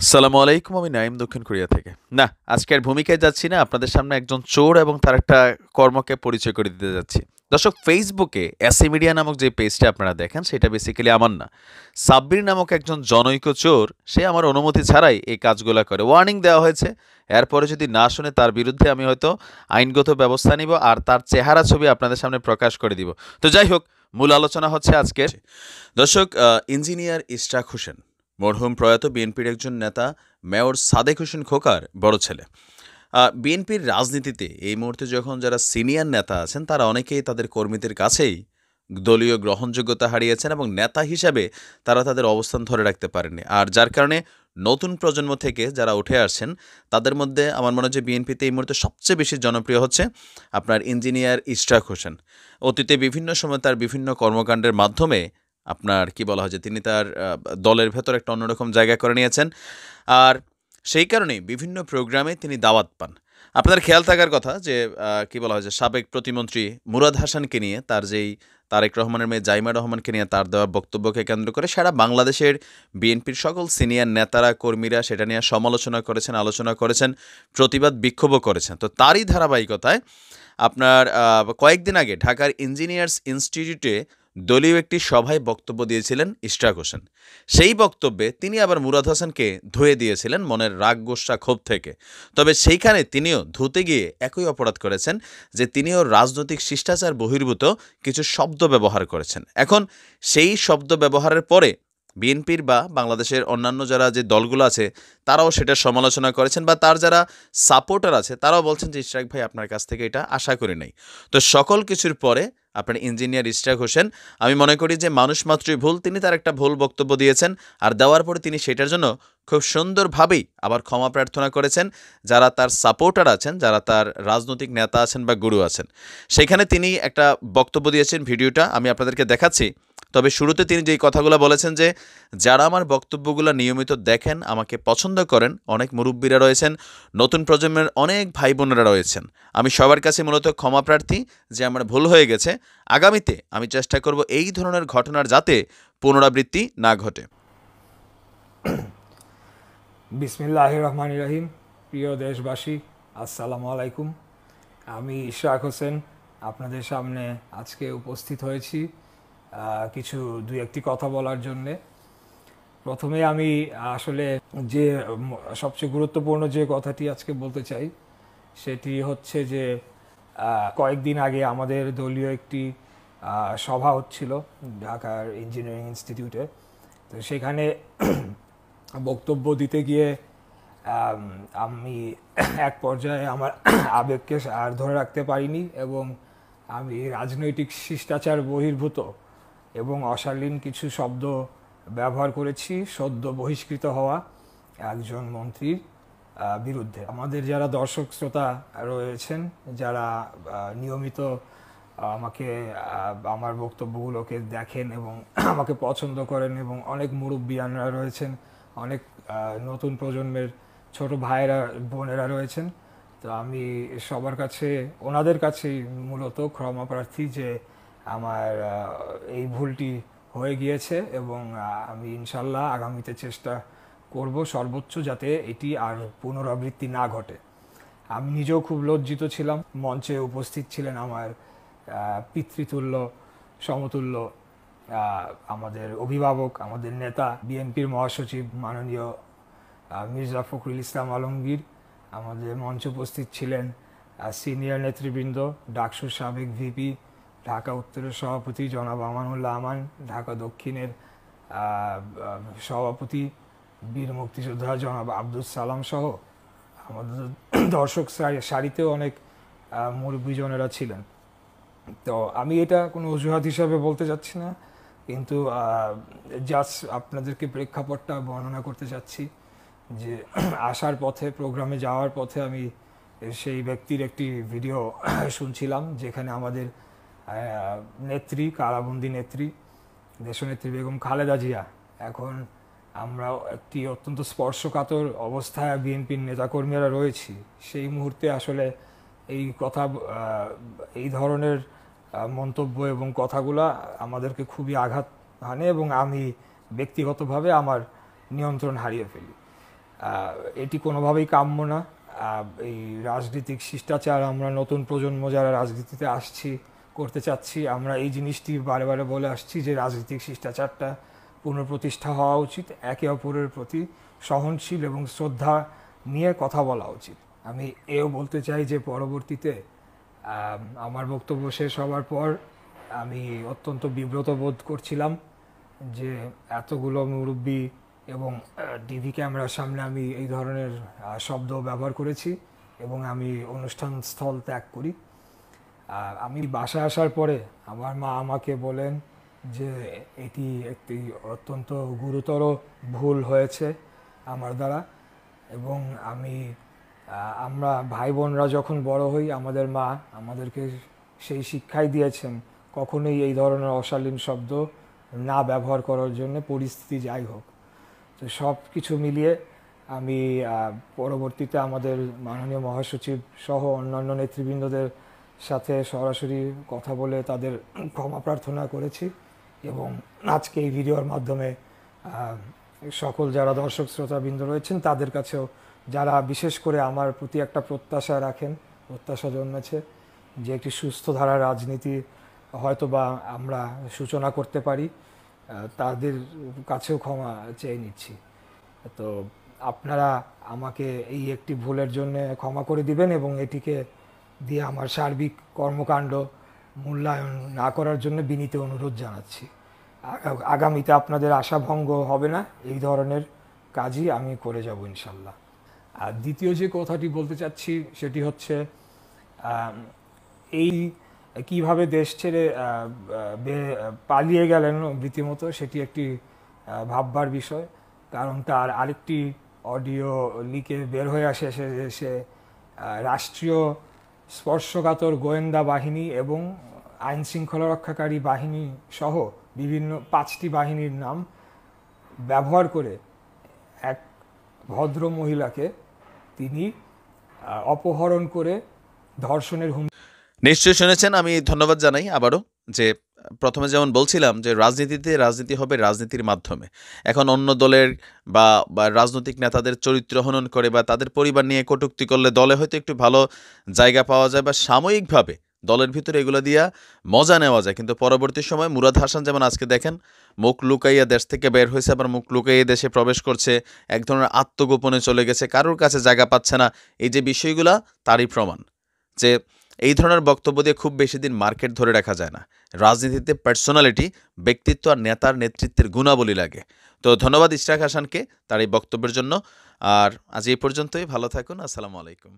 আসসালামু আলাইকুম, আমি নাইম দক্ষিণ কোরিয়া থেকে। না, আজকের ভূমিকায় যাচ্ছি না, আপনাদের সামনে একজন চোর এবং তার একটা কর্মকে পরিচয় করে দিতে যাচ্ছি। দর্শক, ফেসবুকে এসি মিডিয়া নামক যে পেজটা আপনারা দেখেন, সেটা বেসিক্যালি আমার না। সাব্বির নামক একজন জনৈক চোর, সে আমার অনুমতি ছাড়াই এই কাজগুলো করে। ওয়ার্নিং দেওয়া হয়েছে, এরপরে যদি না শুনে তার বিরুদ্ধে আমি হয়তো আইনগত ব্যবস্থা নিব আর তার চেহারা ছবি আপনাদের সামনে প্রকাশ করে দিব। তো যাই হোক, মূল আলোচনা হচ্ছে আজকের। দর্শক ইঞ্জিনিয়ার ইশরাক হোসেন। মরহুম প্রয়াত বিএনপির একজন নেতা, মেয়র সাদেক হোসেন খোকার বড় ছেলে। বিএনপির রাজনীতিতে এই মুহূর্তে যখন যারা সিনিয়র নেতা আছেন, তারা অনেকেই তাদের কর্মীদের কাছেই দলীয় গ্রহণযোগ্যতা হারিয়েছেন এবং নেতা হিসাবে তারা তাদের অবস্থান ধরে রাখতে পারেননি। আর যার কারণে নতুন প্রজন্ম থেকে যারা উঠে আসছেন, তাদের মধ্যে আমার মনে হয় বিএনপিতে এই মুহূর্তে সবচেয়ে বেশি জনপ্রিয় হচ্ছে আপনার ইঞ্জিনিয়ার ইশরাক হোসেন। অতীতে বিভিন্ন সময় তার বিভিন্ন কর্মকাণ্ডের মাধ্যমে আপনার কি বলা হয় যে তিনি তার দলের ভেতর একটা অন্যরকম জায়গা করে নিয়েছেন। আর সেই কারণেই বিভিন্ন প্রোগ্রামে তিনি দাওয়াত পান। আপনাদের খেয়াল থাকার কথা যে কি বলা হয় যে সাবেক প্রতিমন্ত্রী মুরাদ হাসানকে নিয়ে তার যেই তারেক রহমানের মেয়ে জাইমা রহমানকে নিয়ে তার দেওয়া বক্তব্যকে কেন্দ্র করে সারা বাংলাদেশের বিএনপির সকল সিনিয়র নেতারা, কর্মীরা সেটা নিয়ে সমালোচনা করেছেন, আলোচনা করেছেন, প্রতিবাদ বিক্ষোভও করেছেন। তো তারই ধারাবাহিকতায় আপনার কয়েকদিন আগে ঢাকার ইঞ্জিনিয়ার্স ইনস্টিটিউটে দলীয় একটি সভায় বক্তব্য দিয়েছিলেন ইশরাক হোসেন। সেই বক্তব্যে তিনি আবার মুরাদ হাসানকে ধুয়ে দিয়েছিলেন মনের রাগ গোসা ক্ষোভ থেকে। তবে সেইখানে তিনিও ধুতে গিয়ে একই অপরাধ করেছেন যে তিনিও রাজনৈতিক শিষ্টাচার বহির্ভূত কিছু শব্দ ব্যবহার করেছেন। এখন সেই শব্দ ব্যবহারের পরে বিএনপির বা বাংলাদেশের অন্যান্য যারা যে দলগুলো আছে, তারাও সেটা সমালোচনা করেছেন বা তার যারা সাপোর্টার আছে, তারাও বলছেন যে, ইশরাক ভাই, আপনার কাছ থেকে এটা আশা করি নাই। তো সকল কিছুর পরে আপনার ইঞ্জিনিয়ার ইশরাক হোসেন। আমি মনে করি যে মানুষ মাত্রই ভুল, তিনি তার একটা ভুল বক্তব্য দিয়েছেন আর দেওয়ার পরে তিনি সেটার জন্য খুব সুন্দরভাবেই আবার ক্ষমা প্রার্থনা করেছেন। যারা তার সাপোর্টার আছেন, যারা তার রাজনৈতিক নেতা আছেন বা গুরু আছেন, সেখানে তিনি একটা বক্তব্য দিয়েছেন ভিডিওটা। আমি আপনাদেরকে দেখাচ্ছি। তবে শুরুতে তিনি যেই কথাগুলো বলেছেন যে, যারা আমার বক্তব্যগুলো নিয়মিত দেখেন, আমাকে পছন্দ করেন, অনেক মুরব্বীরা রয়েছেন, নতুন প্রজন্মের অনেক ভাই বোনেরা রয়েছেন। আমি সবার কাছে মূলত ক্ষমা প্রার্থী যে আমার ভুল হয়ে গেছে। আগামীতে আমি চেষ্টা করব এই ধরনের ঘটনার যাতে পুনরাবৃত্তি না ঘটে। বিসমিল্লাহ রহমান রহিম। প্রিয় দেশবাসী, আসসালামু আলাইকুম। আমি ইশরাক হোসেন, আপনাদের সামনে আজকে উপস্থিত হয়েছি। কিছু দু একটি কথা বলার জন্যে। প্রথমে আমি আসলে যে সবচেয়ে গুরুত্বপূর্ণ যে কথাটি আজকে বলতে চাই, সেটি হচ্ছে যে কয়েকদিন আগে আমাদের দলীয় একটি সভা হচ্ছিল ঢাকার ইঞ্জিনিয়ারিং ইনস্টিটিউটে তো সেখানে বক্তব্য দিতে গিয়ে আমি এক পর্যায়ে আমার আবেগকে আর ধরে রাখতে পারিনি এবং আমি রাজনৈতিক শিষ্টাচার বহির্ভূত এবং অশালীন কিছু শব্দ ব্যবহার করেছি, সদ্য বহিষ্কৃত হওয়া একজন মন্ত্রীর বিরুদ্ধে। আমাদের যারা দর্শক শ্রোতা রয়েছেন, যারা নিয়মিত আমাকে আমার বক্তব্যগুলোকে দেখেন এবং আমাকে পছন্দ করেন এবং অনেক মুরব্বিয়ানরা রয়েছেন, অনেক নতুন প্রজন্মের ছোট ভাইয়েরা, বোনেরা রয়েছেন, তো আমি সবার কাছে, ওনাদের কাছেই মূলত ক্ষমা প্রার্থী যে আমার এই ভুলটি হয়ে গিয়েছে এবং আমি ইনশাল্লাহ আগামীতে চেষ্টা করব সর্বোচ্চ যাতে এটি আর পুনরাবৃত্তি না ঘটে। আমি নিজেও খুব লজ্জিত ছিলাম, মঞ্চে উপস্থিত ছিলেন আমার পিতৃতুল্য, সমতুল্য আমাদের অভিভাবক, আমাদের নেতা, বিএনপির মহাসচিব মাননীয় মির্জা ফখরুল ইসলাম আলমগীর, আমাদের মঞ্চে উপস্থিত ছিলেন সিনিয়র নেতৃবৃন্দ, ডাকসুর সাবেক ভিপি ঢাকা উত্তরের সভাপতি জনাব আমানুল্লাহ আমান, ঢাকা দক্ষিণের সভাপতি বীর মুক্তিযোদ্ধা জনাব আব্দুল সালাম সহ আমাদের দর্শক সারি- সারিতেও অনেক মুরব্বীজনেরা ছিলেন। তো আমি এটা কোনো অজুহাত হিসাবে বলতে চাচ্ছি না, কিন্তু জাস্ট আপনাদেরকে প্রেক্ষাপটটা বর্ণনা করতে চাচ্ছি যে আসার পথে, প্রোগ্রামে যাওয়ার পথে আমি সেই ব্যক্তির একটি ভিডিও শুনছিলাম, যেখানে আমাদের নেত্রী কারাবন্দি নেত্রী, দেশনেত্রী বেগম খালেদা জিয়া। এখন আমরা একটি অত্যন্ত স্পর্শকাতর অবস্থায় বিএনপির নেতাকর্মীরা রয়েছি। সেই মুহূর্তে আসলে এই কথা এই ধরনের মন্তব্য এবং কথাগুলা আমাদেরকে খুবই আঘাত হানে এবং আমি ব্যক্তিগতভাবে আমার নিয়ন্ত্রণ হারিয়ে ফেলি। এটি কোনোভাবেই কাম্য না। এই রাজনৈতিক শিষ্টাচার, আমরা নতুন প্রজন্ম যারা রাজনীতিতে আসছি করতে চাচ্ছি, আমরা এই জিনিসটি বারে বারে বলে আসছি যে রাজনৈতিক শিষ্টাচারটা পুনঃপ্রতিষ্ঠা হওয়া উচিত, একে অপরের প্রতি সহনশীল এবং শ্রদ্ধা নিয়ে কথা বলা উচিত। আমি এও বলতে চাই যে পরবর্তীতে আমার বক্তব্য শেষ হওয়ার পর আমি অত্যন্ত বিব্রত বোধ করছিলাম যে এতগুলো মুরব্বী এবং টিভি ক্যামেরার সামনে আমি এই ধরনের শব্দ ব্যবহার করেছি এবং আমি অনুষ্ঠান স্থল ত্যাগ করি। আর আমি বাসায় আসার পরে আমার মা আমাকে বলেন যে এটি একটি অত্যন্ত গুরুতর ভুল হয়েছে আমার দ্বারা। এবং আমি আমরা ভাই বোনরা যখন বড় হই, আমাদের মা আমাদেরকে সেই শিক্ষাই দিয়েছেন কখনোই এই ধরনের অশালীন শব্দ না ব্যবহার করার জন্য পরিস্থিতি যাই হোক। তো সব কিছু মিলিয়ে আমি পরবর্তীতে আমাদের মাননীয় মহাসচিব সহ অন্যান্য নেতৃবৃন্দদের সাথে সরাসরি কথা বলে তাদের ক্ষমা প্রার্থনা করেছি এবং আজকে এই ভিডিওর মাধ্যমে সকল যারা দর্শক শ্রোতাবৃন্দ রয়েছেন, তাদের কাছেও যারা বিশেষ করে আমার প্রতি একটা প্রত্যাশা রাখেন, প্রত্যাশা জন্মেছে যে একটি সুস্থ ধারার রাজনীতি হয়তো বা আমরা সূচনা করতে পারি তাদের কাছেও ক্ষমা চেয়ে নিচ্ছি। তো আপনারা আমাকে এই একটি ভুলের জন্য ক্ষমা করে দিবেন এবং এটিকে দিয়ে আমার সার্বিক কর্মকাণ্ড মূল্যায়ন না করার জন্য বিনীত অনুরোধ জানাচ্ছি। আগামীতে আপনাদের আশাভঙ্গ হবে না, এই ধরনের কাজই আমি করে যাব ইনশাল্লাহ আর দ্বিতীয় যে কথাটি বলতে চাচ্ছি সেটি হচ্ছে এই কীভাবে দেশ ছেড়ে পালিয়ে গেলেন রীতিমতো সেটি একটি ভাববার বিষয়। কারণ তার আরেকটি অডিও লিকে বের হয়ে আসে সে রাষ্ট্রীয় স্পর্শকাতর গোয়েন্দা বাহিনী এবং আইন শৃঙ্খলা রক্ষাকারী বাহিনী সহ বিভিন্ন পাঁচটি বাহিনীর নাম ব্যবহার করে এক ভদ্র মহিলাকে তিনি অপহরণ করে ধর্ষণের হুম নিশ্চয়ই শুনেছেন, আমি ধন্যবাদ জানাই আবারও। যে, প্রথমে যেমন বলছিলাম যে, রাজনীতিতে রাজনীতি হবে রাজনীতির মাধ্যমে। এখন অন্য দলের বা রাজনৈতিক নেতাদের চরিত্র হনন করে বা তাদের পরিবার নিয়ে কটূক্তি করলে দলে হয়তো একটু ভালো জায়গা পাওয়া যায় বা সাময়িকভাবে দলের ভিতরে এগুলো দিয়া মজা নেওয়া যায়। কিন্তু পরবর্তী সময় মুরাদ হাসান যেমন আজকে দেখেন, মুখ লুকাইয়া দেশ থেকে বের হয়েছে আবার মুখ লুকাইয়ে দেশে প্রবেশ করছে, এক ধরনের আত্মগোপনে চলে গেছে, কারোর কাছে জায়গা পাচ্ছে না। এই যে বিষয়গুলা, তারই প্রমাণ যে এই ধরনের বক্তব্য দিয়ে খুব বেশি দিন মার্কেট ধরে রাখা যায় না। রাজনীতিতে পার্সোনালিটি ব্যক্তিত্ব আর নেতার নেতৃত্বের গুণাবলী লাগে। তো ধন্যবাদ ইশরাক হাসানকে তার এই বক্তব্যের জন্য। আর আজ এই পর্যন্তই, ভালো থাকুন, আসসালামু আলাইকুম।